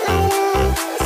last